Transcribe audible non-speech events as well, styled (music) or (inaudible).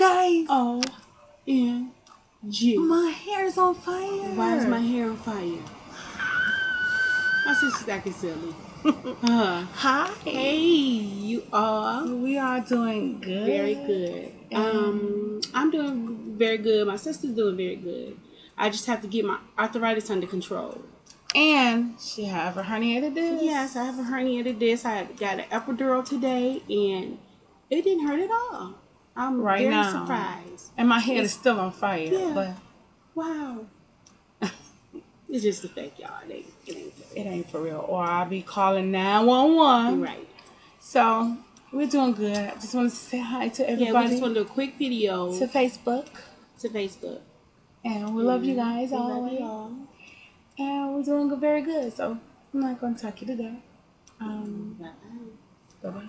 guys, O M G. my hair's on fire. Why is my hair on fire? My sister's acting silly. (laughs) Uh, Hi. hey, you are We are doing good. very good. Um, I'm doing very good. My sister's doing very good. I just have to get my arthritis under control. And she have a herniated disc. Yes, I have a herniated disc. I got an epidural today, and it didn't hurt at all. I'm Right very now. surprised. And my head is still on fire. Yeah. But Wow. (laughs) it's just a fake, y'all. It ain't, it ain't for it ain't for real. Or I'll be calling 911. Right. So we're doing good. I just want to say hi to everybody. Yeah, we just want to do a quick video to Facebook. to, Facebook. And we love you guys We love always. you all. And we're doing good, very good. So I'm not going to talk you to death. Um, Bye-bye. bye bye.